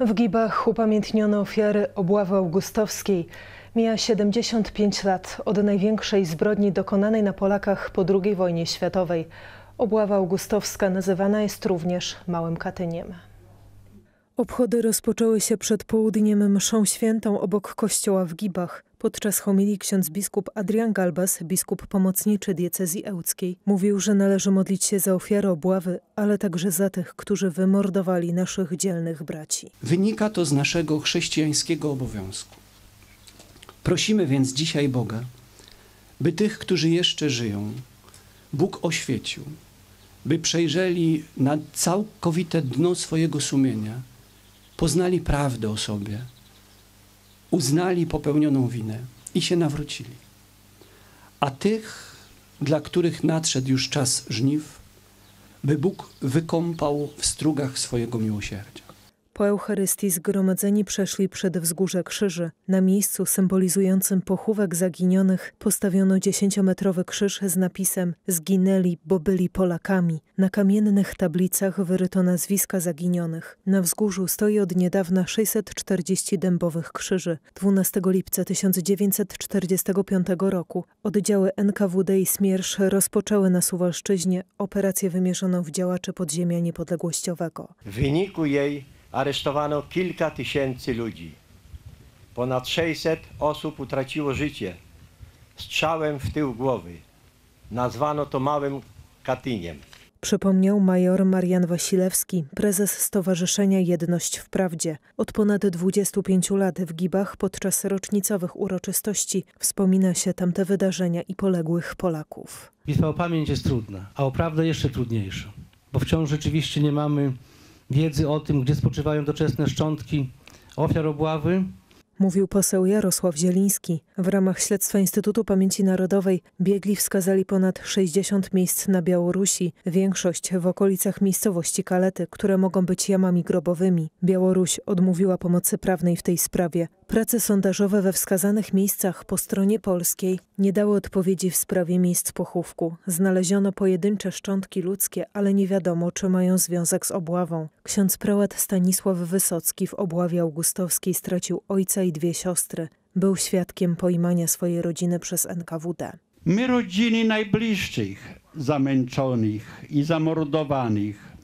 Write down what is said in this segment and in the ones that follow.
W Gibach upamiętniono ofiary obławy augustowskiej. Mija 75 lat od największej zbrodni dokonanej na Polakach po II wojnie światowej. Obława augustowska nazywana jest również Małym Katyniem. Obchody rozpoczęły się przed południem mszą świętą obok kościoła w Gibach. Podczas homilii ksiądz biskup Adrian Galbas, biskup pomocniczy diecezji ełckiej, mówił, że należy modlić się za ofiarę obławy, ale także za tych, którzy wymordowali naszych dzielnych braci. Wynika to z naszego chrześcijańskiego obowiązku. Prosimy więc dzisiaj Boga, by tych, którzy jeszcze żyją, Bóg oświecił, by przejrzeli na całkowite dno swojego sumienia, poznali prawdę o sobie, uznali popełnioną winę i się nawrócili. A tych, dla których nadszedł już czas żniw, by Bóg wykąpał w strugach swojego miłosierdzia. Po Eucharystii zgromadzeni przeszli przed wzgórze krzyży. Na miejscu symbolizującym pochówek zaginionych postawiono dziesięciometrowy krzyż z napisem Zginęli, bo byli Polakami. Na kamiennych tablicach wyryto nazwiska zaginionych. Na wzgórzu stoi od niedawna 640 dębowych krzyży. 12 lipca 1945 roku oddziały NKWD i Smiersz rozpoczęły na Suwalszczyźnie operację wymierzoną w działaczy podziemia niepodległościowego. W wyniku jej aresztowano kilka tysięcy ludzi. Ponad 600 osób utraciło życie strzałem w tył głowy. Nazwano to małym Katyniem. Przypomniał major Marian Wasilewski, prezes Stowarzyszenia Jedność w Prawdzie. Od ponad 25 lat w Gibach podczas rocznicowych uroczystości wspomina się tamte wydarzenia i poległych Polaków. Bitwa o pamięć jest trudna, a o prawdę jeszcze trudniejsza, bo wciąż rzeczywiście nie mamy wiedzy o tym, gdzie spoczywają doczesne szczątki ofiar obławy. Mówił poseł Jarosław Zieliński. W ramach śledztwa Instytutu Pamięci Narodowej biegli wskazali ponad 60 miejsc na Białorusi, większość w okolicach miejscowości Kalety, które mogą być jamami grobowymi. Białoruś odmówiła pomocy prawnej w tej sprawie. Prace sondażowe we wskazanych miejscach po stronie polskiej nie dały odpowiedzi w sprawie miejsc pochówku. Znaleziono pojedyncze szczątki ludzkie, ale nie wiadomo, czy mają związek z obławą. Ksiądz prałat Stanisław Wysocki w obławie augustowskiej stracił ojca i dwie siostry. Był świadkiem pojmania swojej rodziny przez NKWD. My, rodziny najbliższych zamęczonych i zamordowanych,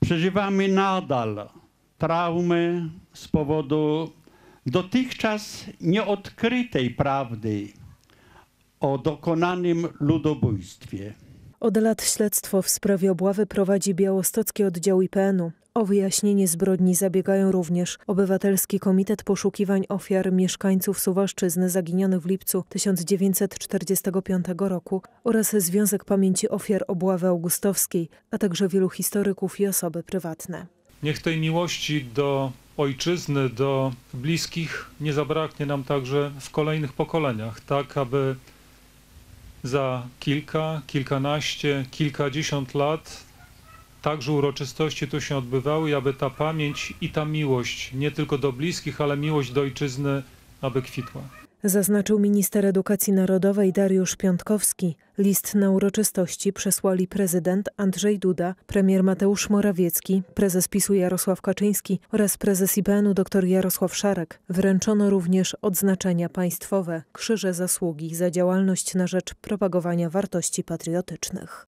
przeżywamy nadal traumy z powodu dotychczas nieodkrytej prawdy o dokonanym ludobójstwie. Od lat śledztwo w sprawie obławy prowadzi białostocki oddział IPN-u. O wyjaśnienie zbrodni zabiegają również Obywatelski Komitet Poszukiwań Ofiar Mieszkańców Suwalszczyzny zaginionych w lipcu 1945 roku oraz Związek Pamięci Ofiar Obławy Augustowskiej, a także wielu historyków i osoby prywatne. Niech tej miłości do ojczyzny, do bliskich nie zabraknie nam także w kolejnych pokoleniach, tak aby za kilka, kilkanaście, kilkadziesiąt lat także uroczystości tu się odbywały i aby ta pamięć i ta miłość, nie tylko do bliskich, ale miłość do ojczyzny, aby kwitła. Zaznaczył minister edukacji narodowej Dariusz Piątkowski. List na uroczystości przesłali prezydent Andrzej Duda, premier Mateusz Morawiecki, prezes PiSu Jarosław Kaczyński oraz prezes IPN-u dr Jarosław Szarek. Wręczono również odznaczenia państwowe, krzyże zasługi za działalność na rzecz propagowania wartości patriotycznych.